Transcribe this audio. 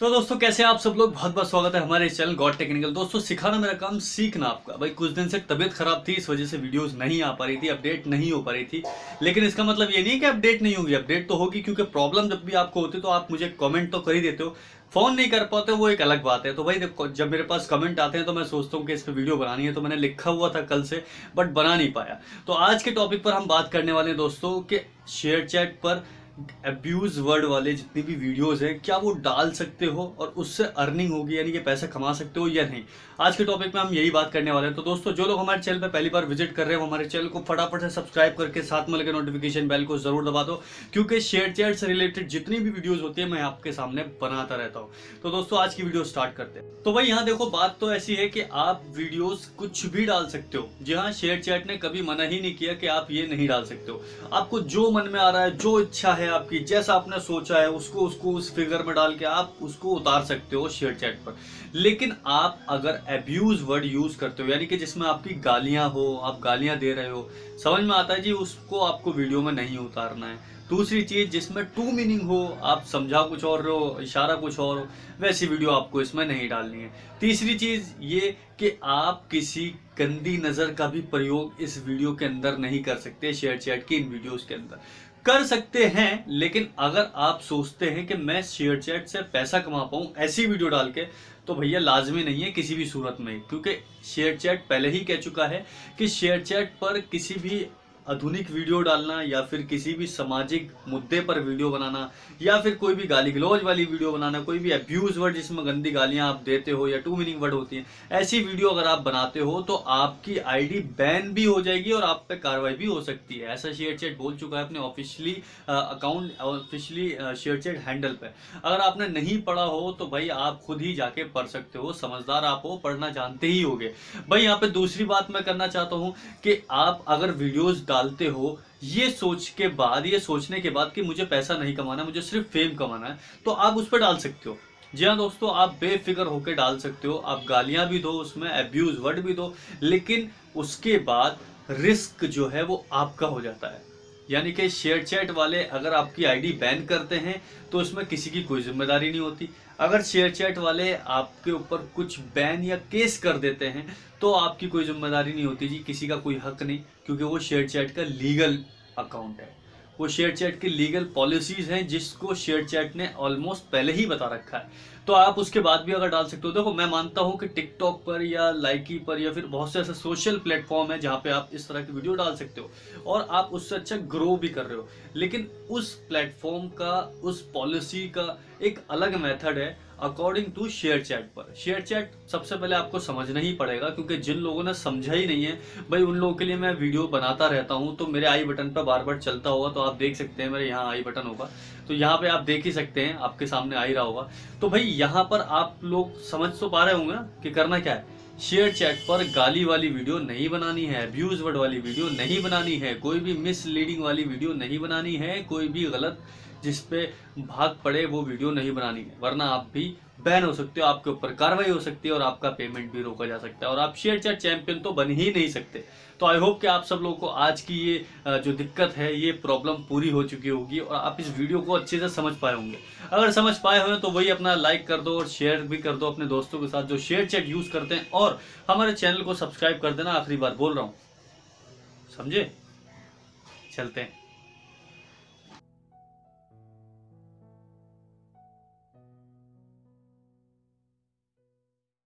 तो दोस्तों, कैसे आप सब लोग? बहुत बहुत स्वागत है हमारे चैनल गॉड टेक्निकल दोस्तों, सिखाना मेरा काम सीखना आपका। भाई, कुछ दिन से तबीयत खराब थी, इस वजह से वीडियोस नहीं आ पा रही थी अपडेट नहीं हो पा रही थी। लेकिन इसका मतलब ये नहीं कि अपडेट नहीं होगी। अपडेट तो होगी क्योंकि प्रॉब्लम जब भी आपको होती तो आप मुझे कमेंट तो कर ही देते हो। फ़ोन नहीं कर पाते, वो एक अलग बात है। तो भाई, देखो, जब मेरे पास कमेंट आते हैं तो मैं सोचता हूँ कि इस पर वीडियो बनानी है तो मैंने लिखा हुआ था कल से बट बना नहीं पाया। तो आज के टॉपिक पर हम बात करने वाले हैं दोस्तों, कि शेयर चैट पर अब्यूज वर्ड वाले जितनी भी वीडियोस हैं, क्या वो डाल सकते हो और उससे अर्निंग होगी, यानी कि पैसा कमा सकते हो या नहीं? आज के टॉपिक में हम यही बात करने वाले हैं। तो दोस्तों, जो लोग हमारे चैनल पर पहली बार विज़िट कर रहे हैं हमारे चैनल को फटाफट से सब्सक्राइब करके साथ में लगे नोटिफिकेशन बेल को ज़रूर दबा दो, क्योंकि शेयर चैट से रिलेटेड जितनी भी वीडियोज़ होती है, मैं आपके सामने बनाता रहता हूँ। तो दोस्तों, आज की वीडियो स्टार्ट करते हैं। तो भाई, यहाँ देखो, बात तो ऐसी है कि आप वीडियोस कुछ भी डाल सकते हो। जी हाँ शेयर चैट ने कभी मना ही नहीं किया कि आप ये नहीं डाल सकते हो। आपको जो मन में आ रहा है, जो इच्छा है आपकी, जैसा आपने सोचा है, उसको उसको उस फिगर में डाल के आप उसको उतार सकते हो शेयर चैट पर। लेकिन आप अगर एब्यूज वर्ड यूज़ करते हो, यानी कि जिसमें आपकी गालियाँ हो, आप गालियाँ दे रहे हो, समझ में आता है जी, उसको आपको वीडियो में नहीं उतारना है। दूसरी चीज़, जिसमें टू मीनिंग हो, आप समझा कुछ और हो, इशारा कुछ और हो, वैसी वीडियो आपको इसमें नहीं डालनी है। तीसरी चीज़, ये कि आप किसी गंदी नज़र का भी प्रयोग इस वीडियो के अंदर नहीं कर सकते, शेयर चैट की इन वीडियोस के अंदर। कर सकते हैं, लेकिन अगर आप सोचते हैं कि मैं शेयर चैट से पैसा कमा पाऊँ, ऐसी वीडियो डाल के तो भैया लाजमी नहीं है किसी भी सूरत में, क्योंकि शेयर चैट पहले ही कह चुका है कि शेयर चैट पर किसी भी आधुनिक वीडियो डालना या फिर किसी भी सामाजिक मुद्दे पर वीडियो बनाना या फिर कोई भी गाली गलौज वाली वीडियो बनाना, कोई भी अब्यूज वर्ड जिसमें गंदी गालियाँ आप देते हो या टू मीनिंग वर्ड होती हैं, ऐसी वीडियो अगर आप बनाते हो तो आपकी आईडी बैन भी हो जाएगी और आप पे कार्रवाई भी हो सकती है। ऐसा शेयर चैट बोल चुका है अपने officially account officially share chat handle पर अगर आपने नहीं पढ़ा हो तो भाई आप खुद ही जाके पढ़ सकते हो, समझदार आप हो, पढ़ना जानते ही होगे। भाई यहाँ पे दूसरी बात मैं करना चाहता हूँ कि आप अगर वीडियोज़ डालते हो, ये सोच के बाद, ये सोचने के बाद कि मुझे पैसा नहीं कमाना, मुझे सिर्फ़ फेम कमाना है तो आप उस पर डाल सकते हो। जी हाँ दोस्तों, आप बेफिक्र होकर डाल सकते हो, आप गालियाँ भी दो उसमें एब्यूज वर्ड भी दो, लेकिन उसके बाद रिस्क जो है वो आपका हो जाता है। यानी कि शेयर चैट वाले अगर आपकी आईडी बैन करते हैं तो उसमें किसी की कोई ज़िम्मेदारी नहीं होती। अगर शेयर चैट वाले आपके ऊपर कुछ बैन या केस कर देते हैं तो आपकी कोई ज़िम्मेदारी नहीं होती जी, किसी का कोई हक नहीं, क्योंकि वो शेयर चैट का लीगल अकाउंट है। वो शेयर चैट की लीगल पॉलिसीज़ हैं जिसको शेयर चैट ने ऑलमोस्ट पहले ही बता रखा है। तो आप उसके बाद भी अगर डाल सकते हो। देखो, मैं मानता हूँ कि टिकटॉक पर या लाइकी पर या फिर बहुत से ऐसे सोशल प्लेटफॉर्म है जहाँ पे आप इस तरह की वीडियो डाल सकते हो और आप उससे अच्छा ग्रो भी कर रहे हो। लेकिन उस प्लेटफॉर्म का, उस पॉलिसी का एक अलग मेथड है अकॉर्डिंग टू शेयर चैट पर। शेयर चैट सबसे पहले आपको समझना ही पड़ेगा, क्योंकि जिन लोगों ने समझा ही नहीं है, भाई उन लोगों के लिए मैं वीडियो बनाता रहता हूँ तो मेरे आई बटन पर बार बार चलता होगा तो आप देख सकते हैं मेरे यहाँ आई बटन होगा। तो यहाँ पे आप देख ही सकते हैं, आपके सामने आ ही रहा होगा। तो भाई यहाँ पर आप लोग समझ तो पा रहे होंगे ना कि करना क्या है। शेयर चैट पर गाली वाली वीडियो नहीं बनानी है अब्यूज वर्ड वाली वीडियो नहीं बनानी है, कोई भी मिसलीडिंग वाली वीडियो नहीं बनानी है, कोई भी गलत जिस पे भाग पड़े वो वीडियो नहीं बनानी है, वरना आप भी बैन हो सकते हो, आपके ऊपर कार्रवाई हो सकती है और आपका पेमेंट भी रोका जा सकता है और आप शेयर चैट चैंपियन तो बन ही नहीं सकते। तो आई होप कि आप सब लोगों को आज की ये जो दिक्कत है, ये प्रॉब्लम पूरी हो चुकी होगी और आप इस वीडियो को अच्छे से समझ पाए होंगे। अगर समझ पाए हुए तो वही अपना लाइक कर दो और शेयर भी कर दो अपने दोस्तों के साथ जो शेयर चैट यूज़ करते हैं और हमारे चैनल को सब्सक्राइब कर देना। आखिरी बार बोल रहा हूँ। समझे? चलते हैं।